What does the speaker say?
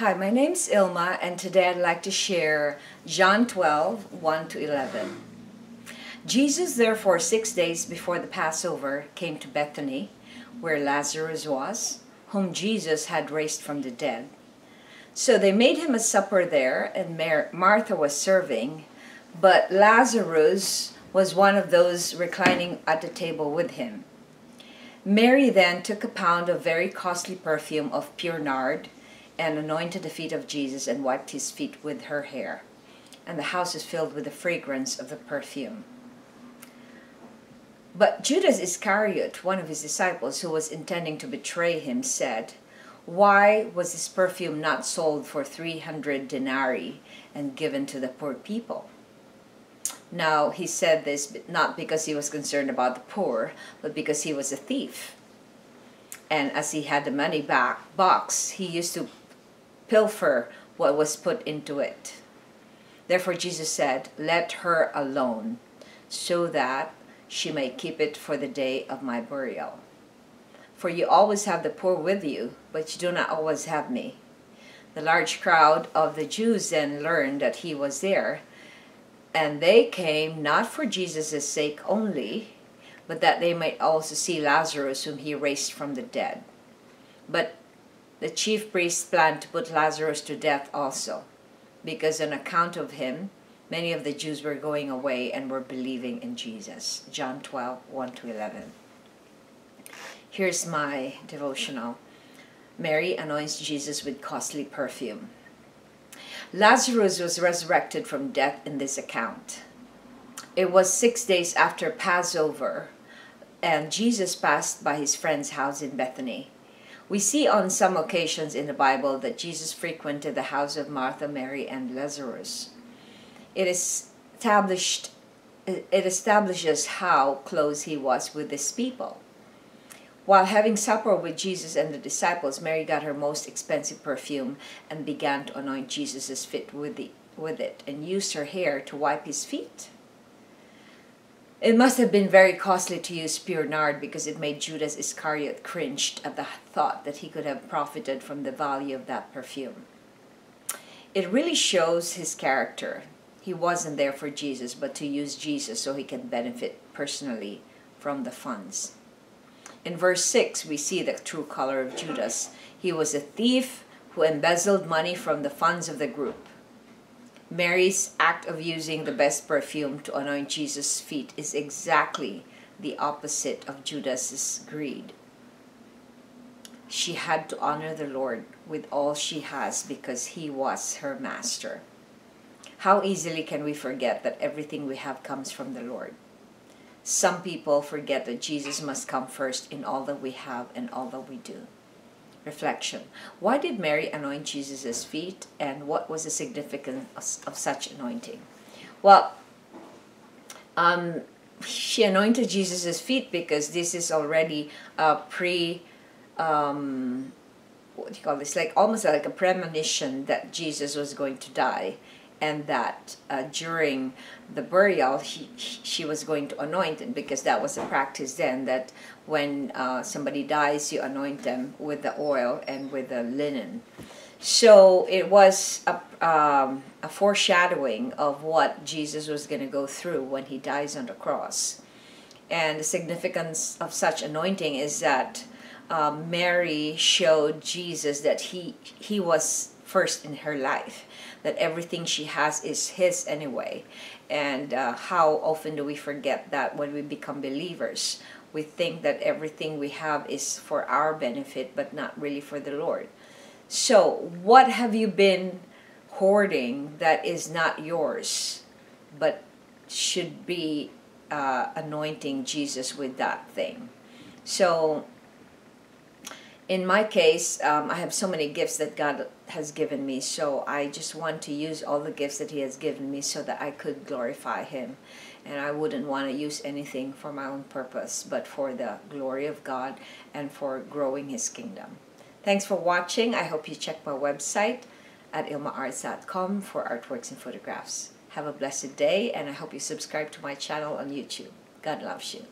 Hi, my name's Ilma, and today I'd like to share John 12 1 to 11. Jesus, therefore, six days before the Passover, came to Bethany, where Lazarus was, whom Jesus had raised from the dead. So they made him a supper there, and Mar- Martha was serving, but Lazarus was one of those reclining at the table with him. Mary then took a pound of very costly perfume of pure nard and anointed the feet of Jesus and wiped his feet with her hair. And the house is filled with the fragrance of the perfume. But Judas Iscariot, one of his disciples who was intending to betray him, said, Why was this perfume not sold for 300 denarii and given to the poor people? Now, he said this not because he was concerned about the poor, but because he was a thief. And as he had the money back box, he used to pilfer what was put into it. Therefore, Jesus said, Let her alone, so that she may keep it for the day of my burial. For you always have the poor with you, but you do not always have me. The large crowd of the Jews then learned that he was there and they came not for Jesus' sake only, but that they might also see Lazarus, whom he raised from the dead. But the chief priests planned to put Lazarus to death also, because on account of him, many of the Jews were going away and were believing in Jesus. John 12, 1 to 11. Here's my devotional Mary anoints Jesus with costly perfume. Lazarus was resurrected from death in this account. It was six days after Passover, and Jesus passed by his friend's house in Bethany. We see on some occasions in the Bible that Jesus frequented the house of Martha, Mary, and Lazarus. It is established it establishes how close he was with these people. While having supper with Jesus and the disciples, Mary got her most expensive perfume and began to anoint Jesus' feet with, the, with it and used her hair to wipe his feet. It must have been very costly to use pure nard because it made Judas Iscariot cringed at the thought that he could have profited from the value of that perfume. It really shows his character. He wasn't there for Jesus, but to use Jesus so he can benefit personally from the funds. In verse 6, we see the true color of Judas. He was a thief who embezzled money from the funds of the group. Mary's act of using the best perfume to anoint Jesus' feet is exactly the opposite of Judas's greed. She had to honor the Lord with all she has because he was her master. How easily can we forget that everything we have comes from the Lord? Some people forget that Jesus must come first in all that we have and all that we do. Reflection Why did Mary anoint Jesus' feet and what was the significance of, such anointing? Well, um, she anointed Jesus' feet because this is already a pre. Um, what do you call this? Like almost like a premonition that Jesus was going to die and that uh, during the burial he, she was going to anoint him because that was a practice then that when uh, somebody dies you anoint them with the oil and with the linen. So it was a, um, a foreshadowing of what jesus was going to go through when he dies on the cross. And the significance of such anointing is that uh, mary showed jesus that he he was first in her life that everything she has is his anyway. And uh, how often do we forget that when we become believers we think that everything we have is for our benefit but not really for the lord. So what have you been hoarding that is not yours but should be uh, anointing jesus with that thing? So in my case, um, I have so many gifts that God has given me, so I just want to use all the gifts that He has given me so that I could glorify Him. And I wouldn't want to use anything for my own purpose, but for the glory of God and for growing His kingdom. Thanks for watching. I hope you check my website at ilmaarts.com for artworks and photographs. Have a blessed day, and I hope you subscribe to my channel on YouTube. God loves you.